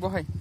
Borra aí.